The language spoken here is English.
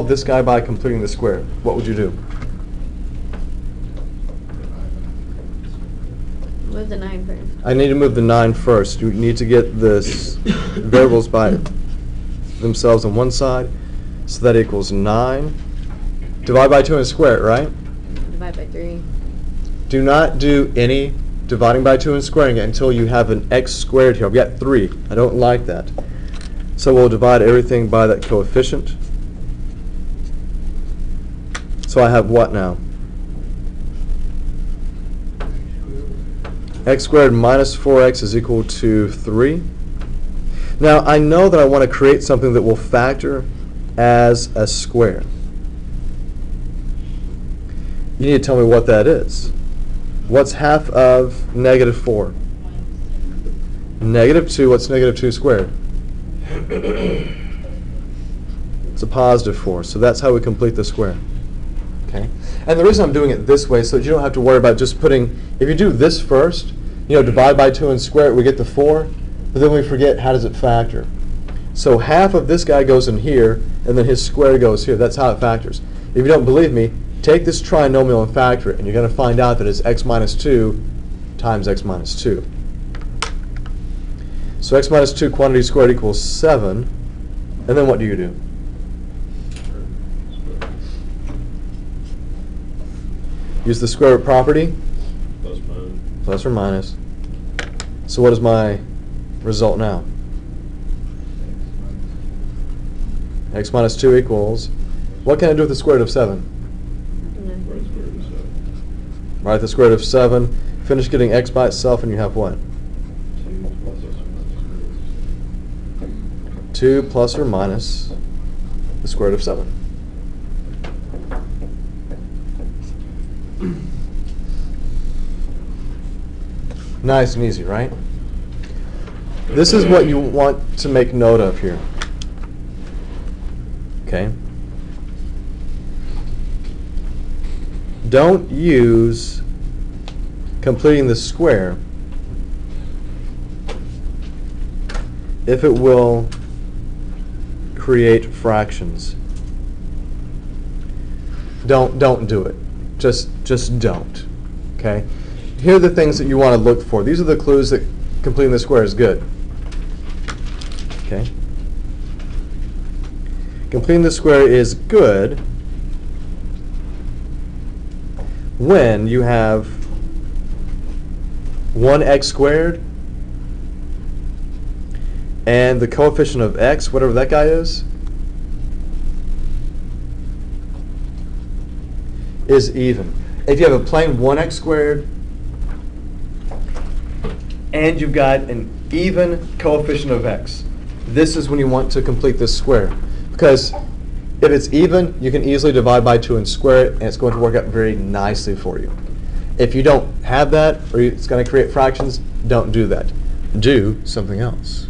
solve this guy by completing the square, what would you do? Move the nine first. I need to move the 9 first. You need to get the variables by themselves on one side, so that equals 9. Divide by 2 and square it, right? Divide by three. Do not do any dividing by 2 and squaring it until you have an x squared here. I've got 3. I don't like that. So we'll divide everything by that coefficient. So I have what now? x squared minus 4x is equal to 3. Now, I know that I want to create something that will factor as a square. You need to tell me what that is. What's half of negative 4? Negative 2, what's negative 2 squared? It's a positive 4, so that's how we complete the square. Okay? And the reason I'm doing it this way so that you don't have to worry about just putting, if you do this first, you know, divide by 2 and square it, we get the 4, but then we forget how does it factor. So half of this guy goes in here, and then his square goes here. That's how it factors. If you don't believe me, take this trinomial and factor it, and you're going to find out that it's x minus 2 times x minus 2. So x minus 2 quantity squared equals 7. And then what do you do? Use the square root property, Plus minus. plus or minus. So what is my result now? x minus 2 equals, what can I do with the square root of 7? Right square root of seven. Write the square root of 7, finish getting x by itself, and you have what? Two plus or minus. 2 plus or minus the square root of 7. Nice and easy, right? This is what you want to make note of here. Okay? Don't use completing the square if it will create fractions. Don't don't do it. Just just don't. Okay? Here are the things that you want to look for. These are the clues that completing the square is good. Okay? Completing the square is good when you have 1x squared and the coefficient of x, whatever that guy is, is even. If you have a plain 1x squared and you've got an even coefficient of x, this is when you want to complete this square. Because if it's even, you can easily divide by 2 and square it, and it's going to work out very nicely for you. If you don't have that, or it's going to create fractions, don't do that. Do something else.